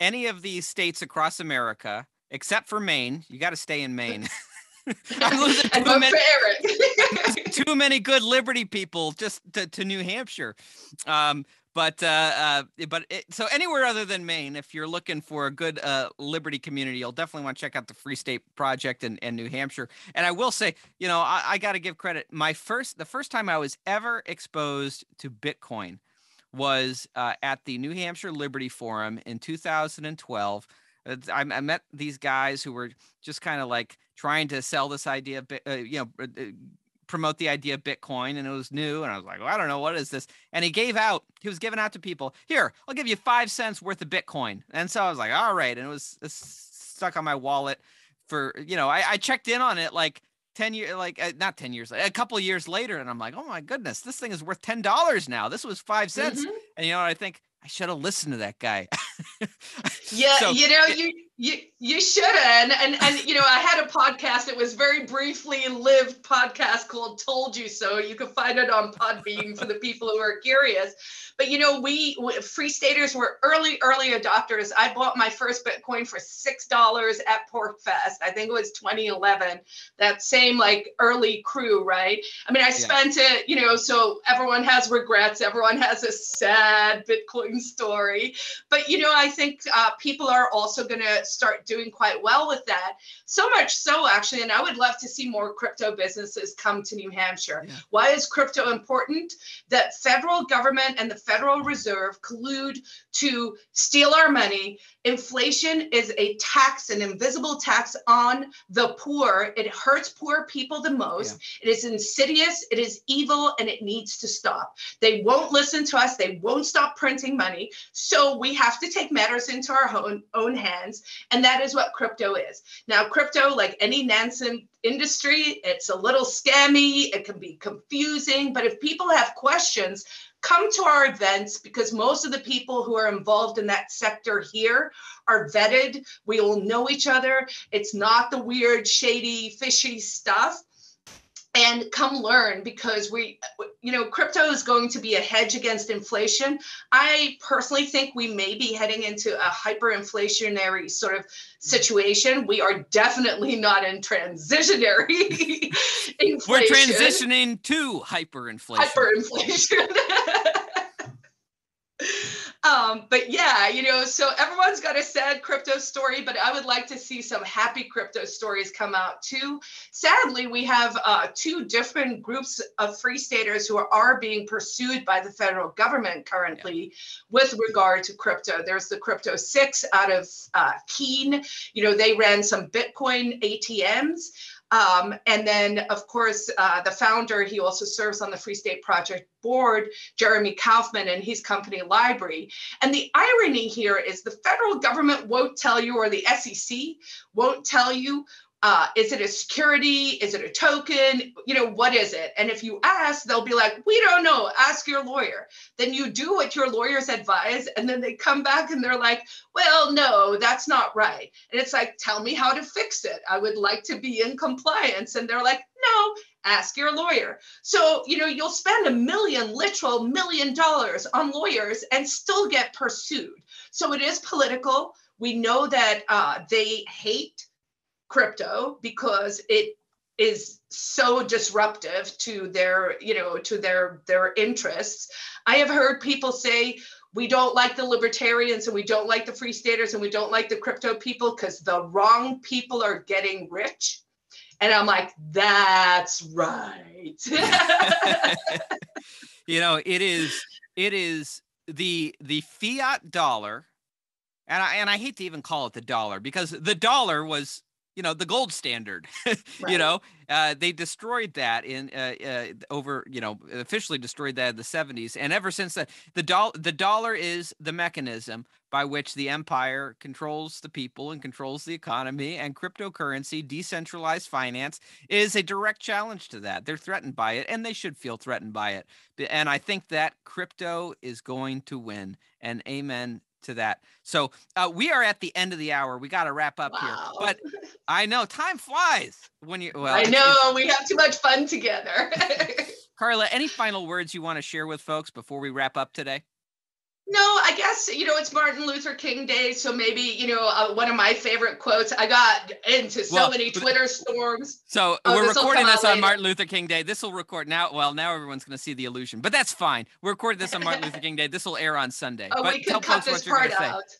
any of these states across America, except for Maine, you got to stay in Maine. I'm losing too many, too many good Liberty people just to, to New Hampshire. Um, but uh, uh, but it, so anywhere other than Maine, if you're looking for a good uh, Liberty community, you'll definitely want to check out the Free State Project in, in New Hampshire. And I will say, you know, I, I got to give credit. My first, the first time I was ever exposed to Bitcoin was uh, at the New Hampshire Liberty Forum in 2012. I, I met these guys who were just kind of like trying to sell this idea, uh, you know, uh, uh, promote the idea of Bitcoin, and it was new. And I was like, well, I don't know what is this. And he gave out, he was giving out to people, here, I'll give you five cents worth of Bitcoin. And so I was like, all right, and it was, it was stuck on my wallet for, you know, I, I checked in on it like 10 years like uh, not 10 years a couple years later and i'm like oh my goodness this thing is worth $10 now. This was five cents. Mm-hmm. and you know i think i should have listened to that guy yeah so, you know you you you should and and and you know I had a podcast. It was very briefly lived podcast called "Told You So." You can find it on Podbean for the people who are curious. But you know, we, we free staters were early early adopters. I bought my first Bitcoin for six dollars at PorcFest. I think it was 2011. That same like early crew, right? I mean, I spent yeah. it. You know, so everyone has regrets. Everyone has a sad Bitcoin story. But you know, I think uh, people are also going to start doing quite well with that. So much so, actually, and I would love to see more crypto businesses come to New Hampshire. Yeah. Why is crypto important? That federal government and the Federal Reserve collude to steal our money. Inflation is a tax, an invisible tax on the poor. It hurts poor people the most. Yeah. It is insidious, it is evil, and it needs to stop. They won't listen to us, they won't stop printing money. So we have to take matters into our own, own hands and that is what crypto is. Now, crypto, like any nascent industry, it's a little scammy, it can be confusing, but if people have questions, come to our events because most of the people who are involved in that sector here are vetted. We all know each other. It's not the weird, shady, fishy stuff and come learn because we you know crypto is going to be a hedge against inflation. I personally think we may be heading into a hyperinflationary sort of situation. We are definitely not in transitionary inflation. we're transitioning to hyperinflation. Hyperinflation Um, but yeah, you know, so everyone's got a sad crypto story, but I would like to see some happy crypto stories come out too. Sadly, we have uh, two different groups of free staters who are, are being pursued by the federal government currently yeah. with regard to crypto. There's the Crypto Six out of uh, Keene. You know, they ran some Bitcoin ATMs. Um, and then, of course, uh, the founder, he also serves on the Free State Project board, Jeremy Kauffman, and his company LBRY. And the irony here is the federal government won't tell you, or the SEC won't tell you uh, is it a security? Is it a token? You know, what is it? And if you ask, they'll be like, we don't know, ask your lawyer. Then you do what your lawyers advise, and then they come back and they're like, well, no, that's not right. And it's like, tell me how to fix it. I would like to be in compliance. And they're like, no, ask your lawyer. So, you know, you'll spend a million, literal million dollars on lawyers and still get pursued. So it is political. We know that uh, they hate crypto because it is so disruptive to their you know to their their interests. I have heard people say we don't like the libertarians and we don't like the free staters and we don't like the crypto people because the wrong people are getting rich. And i'm like that's right. You know it is it is the the fiat dollar and I, and I hate to even call it the dollar because the dollar was you know the gold standard right. you know uh, they destroyed that in uh, uh, over you know officially destroyed that in the 70s and ever since that the dollar the dollar is the mechanism by which the empire controls the people and controls the economy and cryptocurrency decentralized finance is a direct challenge to that they're threatened by it and they should feel threatened by it and i think that crypto is going to win and amen to that. So uh, we are at the end of the hour. We got to wrap up wow. here. But I know time flies when you. Well, I know we have too much fun together. Carla, any final words you want to share with folks before we wrap up today? No, I guess you know it's Martin Luther King Day, so maybe you know uh, one of my favorite quotes. I got into so well, many Twitter storms. So oh, we're recording this on later. Martin Luther King Day. This will record now. Well, now everyone's going to see the illusion, but that's fine. We're recording this on Martin Luther King Day. This will air on Sunday. Oh, but we can cut this part out. Say.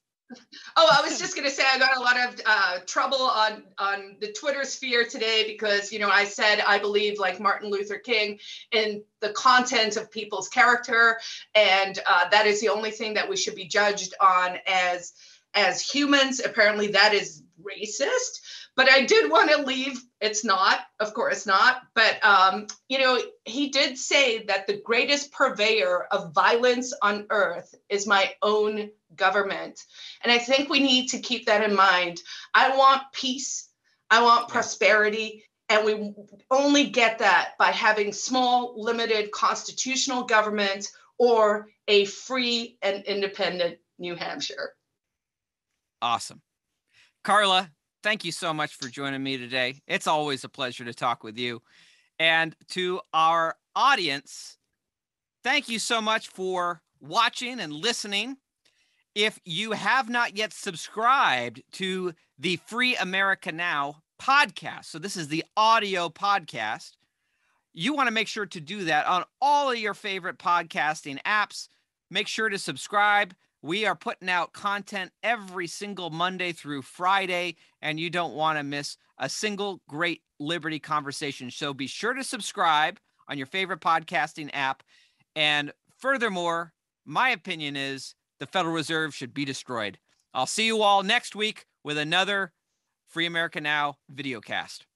Oh, I was just going to say I got a lot of uh, trouble on on the Twitter sphere today because you know I said I believe like Martin Luther King in the content of people's character, and uh, that is the only thing that we should be judged on as as humans. Apparently, that is racist. But I did want to leave. It's not, of course not. But um, you know, he did say that the greatest purveyor of violence on earth is my own government. And I think we need to keep that in mind. I want peace. I want prosperity. And we only get that by having small, limited constitutional government or a free and independent New Hampshire. Awesome. Carla, thank you so much for joining me today. It's always a pleasure to talk with you. And to our audience, thank you so much for watching and listening. If you have not yet subscribed to the Free America Now podcast, so this is the audio podcast, you want to make sure to do that on all of your favorite podcasting apps. Make sure to subscribe. We are putting out content every single Monday through Friday, and you don't want to miss a single great Liberty conversation. So be sure to subscribe on your favorite podcasting app. And furthermore, my opinion is the Federal Reserve should be destroyed. I'll see you all next week with another Free America Now videocast.